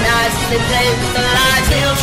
nights, they play with the